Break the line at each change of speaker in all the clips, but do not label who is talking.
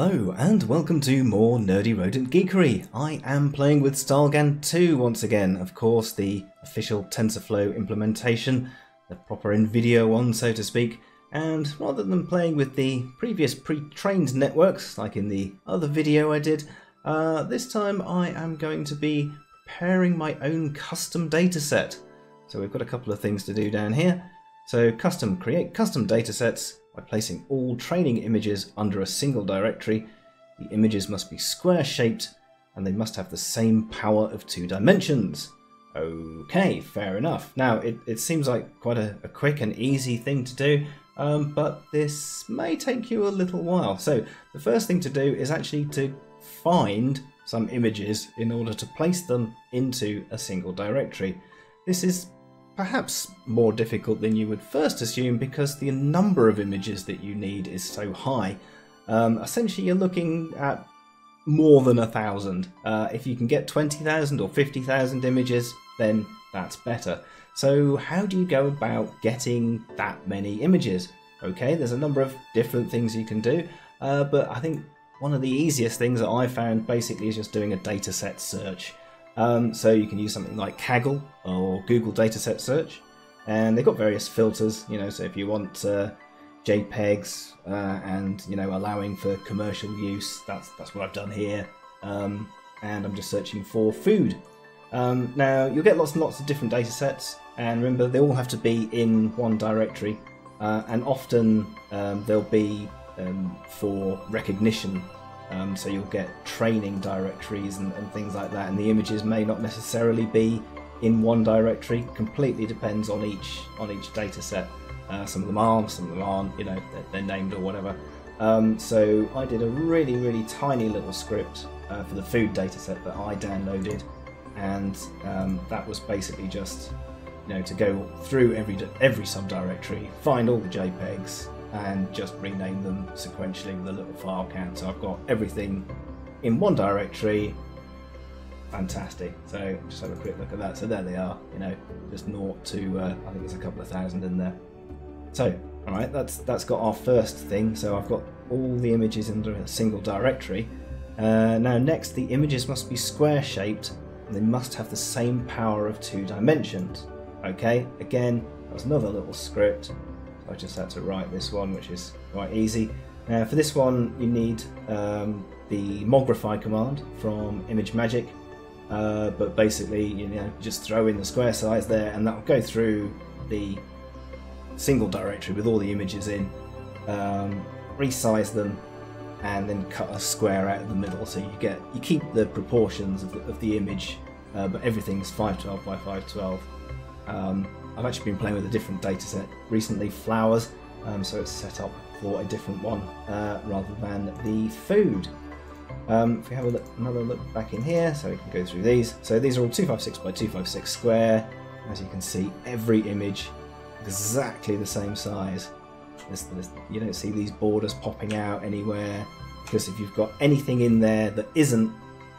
Hello and welcome to more Nerdy Rodent Geekery. I am playing with StyleGAN 2 once again, of course the official TensorFlow implementation, the proper NVIDIA one so to speak, and rather than playing with the previous pre-trained networks like in the other video I did, uh, this time I am going to be preparing my own custom dataset. So we've got a couple of things to do down here. So custom, create custom datasets by placing all training images under a single directory. The images must be square shaped and they must have the same power of two dimensions. Okay, fair enough. Now, it, it seems like quite a, a quick and easy thing to do, um, but this may take you a little while. So, the first thing to do is actually to find some images in order to place them into a single directory. This is perhaps more difficult than you would first assume because the number of images that you need is so high. Um, essentially, you're looking at more than a thousand. Uh, if you can get 20,000 or 50,000 images, then that's better. So, how do you go about getting that many images? Okay, there's a number of different things you can do, uh, but I think one of the easiest things that I found basically is just doing a dataset search. Um, so you can use something like Kaggle or Google Dataset Search, and they've got various filters. You know, so if you want uh, JPEGs uh, and you know allowing for commercial use, that's that's what I've done here. Um, and I'm just searching for food. Um, now you'll get lots and lots of different data sets, and remember they all have to be in one directory, uh, and often um, they'll be um, for recognition um, so you'll get training directories and, and, things like that, and the images may not necessarily be in one directory. Completely depends on each on each data set. Uh, some of them are, some of them aren't. You know, they're, they're named or whatever. Um, so I did a really really tiny little script uh, for the food data set that I downloaded, and um, that was basically just you know to go through every every subdirectory, find all the JPEGs, and just rename them sequentially with a little file count. So I've got everything in one directory. Fantastic. So just have a quick look at that. So there they are. You know, just naught to uh, I think there's a couple of thousand in there. So all right, that's that's got our first thing. So I've got all the images under a single directory. Uh, now next, the images must be square shaped and they must have the same power of two dimensions. Okay, again, that's another little script I just had to write this one, which is quite easy. Now for this one, you need um, the Mogrify command from ImageMagick, uh, but basically, you know, just throw in the square size there, and that'll go through the single directory with all the images in, um, resize them, and then cut a square out of the middle, so you get you keep the proportions of the, of the image, uh, but everything's 512 by 512. Um, I've actually been playing with a different dataset recently, flowers, um, so it's set up for a different one uh, rather than the food. Um, if we have look, another look back in here, so we can go through these. So these are all 256 by 256 square. As you can see, every image exactly the same size. There's, there's, you don't see these borders popping out anywhere because if you've got anything in there that isn't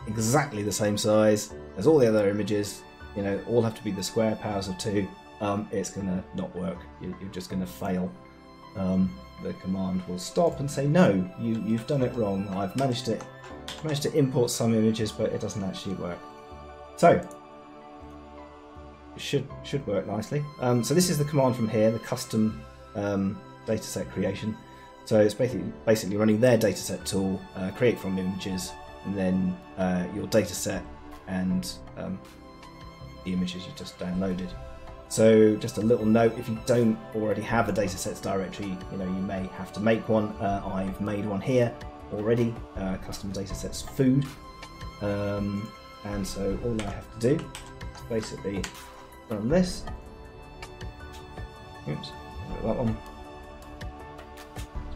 exactly the same size as all the other images, you know, all have to be the square powers of two um, it's going to not work. You're, just going to fail. Um, the command will stop and say, no, you, you've done it wrong. I've managed to, managed to import some images, but it doesn't actually work. So, it should, should work nicely. Um, so this is the command from here, the custom um, dataset creation. So it's basically, basically running their dataset tool, uh, create from images, and then uh, your dataset and um, the images you just downloaded. So just a little note, if you don't already have a datasets directory, you know, you may have to make one. Uh, I've made one here already, uh, custom datasets food. Um, and so all I have to do is basically run this. Oops, that one.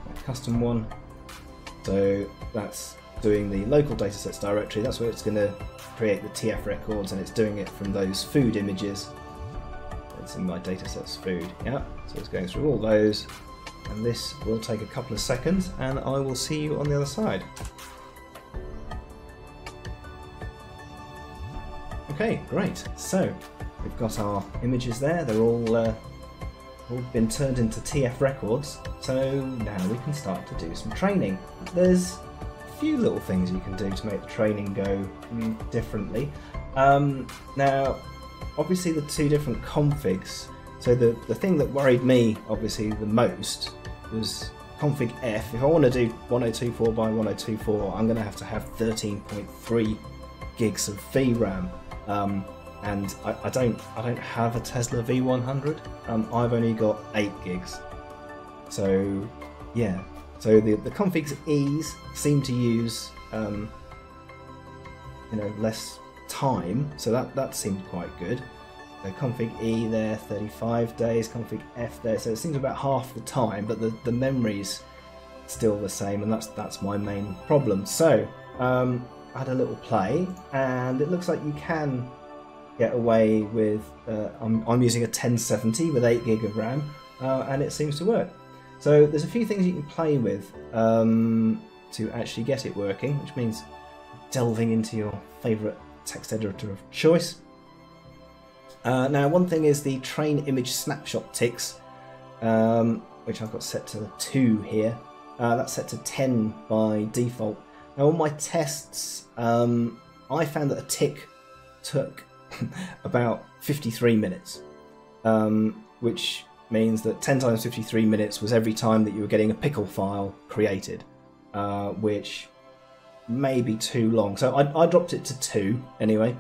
My custom one. So that's doing the local datasets directory. That's where it's going to create the TF records and it's doing it from those food images it's in my datasets food. Yeah, so it's going through all those. And this will take a couple of seconds and I will see you on the other side. Okay, great. So we've got our images there. They're all uh, all been turned into TF records. So now we can start to do some training. There's a few little things you can do to make the training go mm, differently. Um, now, obviously, the two different configs. So the the thing that worried me, obviously, the most was config F. If I want to do 1024 by 1024, I'm going to have to have 13.3 gigs of VRAM. Um, and I, I, don't I don't have a Tesla V100. Um, I've only got eight gigs. So yeah, so the the configs E's seem to use um, you know less time, so that that seemed quite good. So config E there, 35 days. Config F there, so it seems about half the time, but the the memory's still the same, and that's that's my main problem. So um, I had a little play, and it looks like you can get away with. Uh, I'm, I'm using a 1070 with 8 gig of RAM, uh, and it seems to work. So there's a few things you can play with um, to actually get it working, which means delving into your favourite text editor of choice. Uh, now, one thing is the train image snapshot ticks, um, which I've got set to 2 here. Uh, that's set to 10 by default. Now, on my tests, um, I found that a tick took about 53 minutes, um, which means that 10 times 53 minutes was every time that you were getting a pickle file created, uh, which may be too long. So I, I dropped it to two anyway,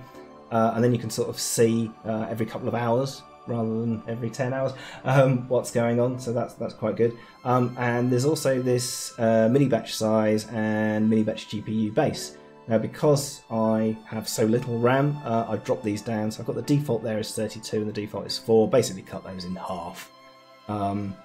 uh, and then you can sort of see uh, every couple of hours rather than every 10 hours um, what's going on. So that's that's quite good. Um, and there's also this uh, mini batch size and mini batch GPU base. Now because I have so little RAM uh, I've dropped these down. So I've got the default there is 32 and the default is 4 basically cut those in half. Um,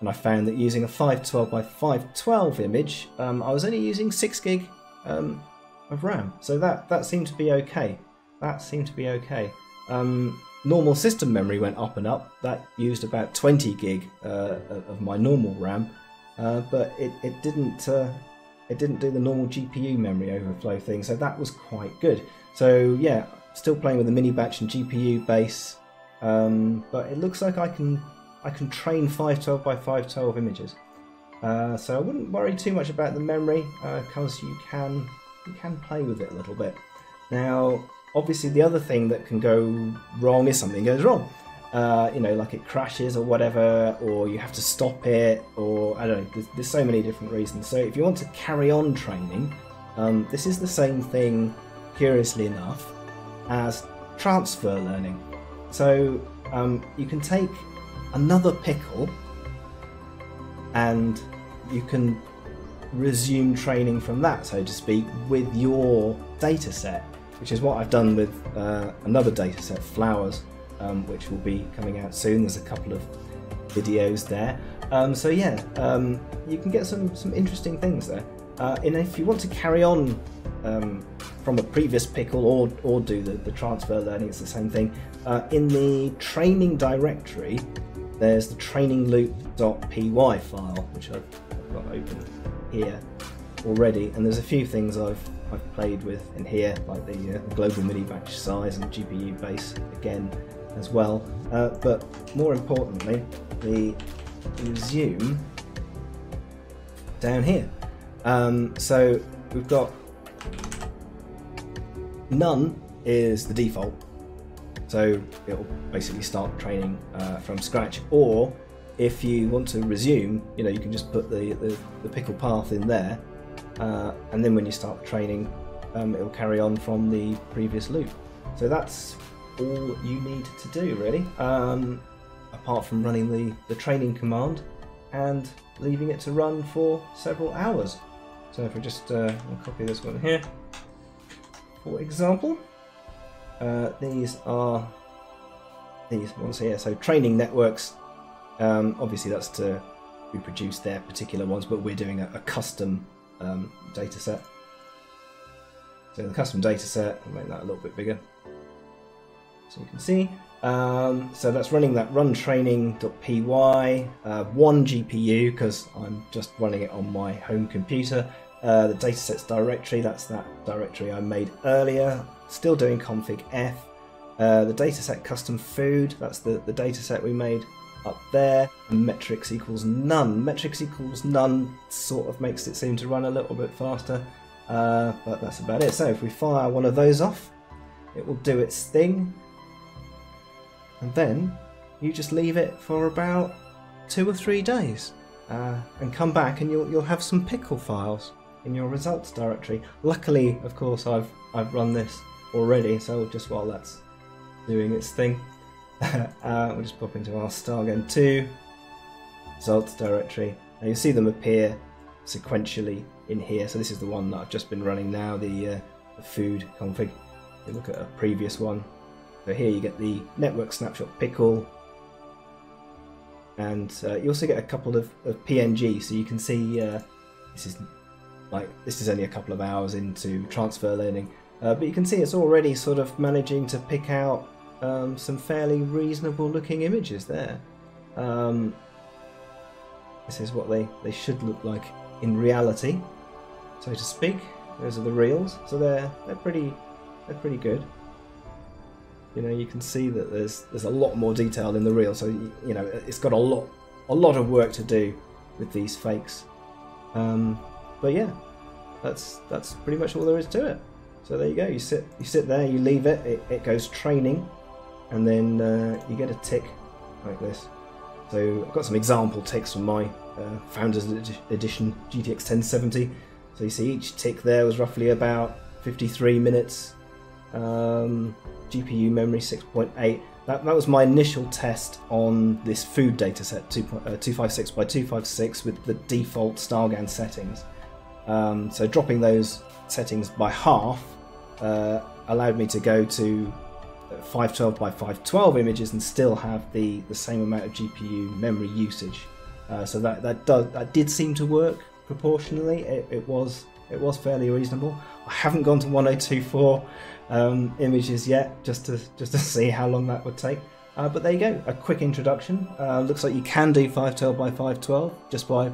and I found that using a 512 by 512 image um, I was only using 6 gig um, of RAM so that that seemed to be okay that seemed to be okay um, normal system memory went up and up. That used about 20 gig uh, of my normal RAM, uh, but it, it didn't uh, it didn't do the normal GPU memory overflow thing, so that was quite good. So yeah, still playing with the mini batch and GPU base, um, but it looks like I can I can train 512 by 512 images. Uh, so I wouldn't worry too much about the memory because uh, you can you can play with it a little bit. Now obviously the other thing that can go wrong is something goes wrong. Uh, you know, like it crashes or whatever, or you have to stop it, or I don't know. There's, there's so many different reasons. So if you want to carry on training, um, this is the same thing, curiously enough, as transfer learning. So um, you can take another pickle and you can resume training from that, so to speak, with your data set which is what I've done with uh, another dataset, Flowers, um, which will be coming out soon. There's a couple of videos there. Um, so yeah, um, you can get some some interesting things there. Uh, and if you want to carry on um, from a previous pickle or or do the, the transfer learning, it's the same thing. Uh, in the training directory, there's the training-loop.py file, which I've got open here already, and there's a few things I've I've played with in here, like the uh, global mini batch size and GPU base again as well. Uh, but more importantly, the resume down here. Um, so we've got none is the default, so it'll basically start training uh, from scratch. Or if you want to resume, you know, you can just put the, the, the pickle path in there uh, and then when you start training, um, it'll carry on from the previous loop. So that's all you need to do, really, um, apart from running the, the training command and leaving it to run for several hours. So if we just uh, copy this one here, for example, uh, these are these ones here. So training networks, um, obviously that's to reproduce their particular ones, but we're doing a, a custom um, data set. So the custom data set, I'll make that a little bit bigger. So you can see. Um, so that's running that run training.py, uh, one GPU because I'm just running it on my home computer. Uh, the datasets directory, that's that directory I made earlier. Still doing config F. Uh, the dataset custom food, that's the, the dataset we made up there. And metrics equals none. Metrics equals none sort of makes it seem to run a little bit faster. Uh, but that's about it. So if we fire one of those off, it will do its thing. And then you just leave it for about two or three days. Uh, and come back and you'll, you'll have some pickle files in your results directory. Luckily, of course, I've, I've run this already, so just while that's doing its thing, uh, we'll just pop into our StyleGAN 2 results directory. Now you'll see them appear sequentially in here. So this is the one that I've just been running now, the, uh, the food config. You look at a previous one. So here you get the network snapshot pickle, and uh, you also get a couple of, of PNG. So you can see uh, this is like this is only a couple of hours into transfer learning, uh, but you can see it's already sort of managing to pick out um, some fairly reasonable looking images there. Um, this is what they, they should look like in reality, so to speak. Those are the reals, so they're they're pretty they're pretty good. You know, you can see that there's there's a lot more detail in the real, so you know it's got a lot a lot of work to do with these fakes. Um, but yeah, that's that's pretty much all there is to it. So there you go. You sit you sit there, you leave it, it, it goes training, and then uh, you get a tick like this. So I've got some example ticks from my uh, Founders Edition GTX 1070. So you see each tick there was roughly about 53 minutes. Um, GPU memory 6.8. That, that was my initial test on this food dataset 2, uh, 256 by 256 with the default StyleGAN settings. Um, so dropping those settings by half uh, allowed me to go to 512 by 512 images and still have the, the same amount of GPU memory usage. Uh, so that that does that did seem to work proportionally. It, it was it was fairly reasonable. I haven't gone to 1024 um, images yet, just to just to see how long that would take. Uh, but there you go, a quick introduction. Uh, looks like you can do 512 by 512 just by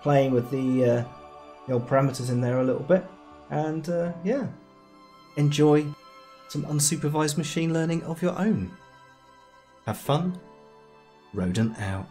playing with the, uh, the old parameters in there a little bit. And uh, yeah, enjoy some unsupervised machine learning of your own. Have fun. Rodent out.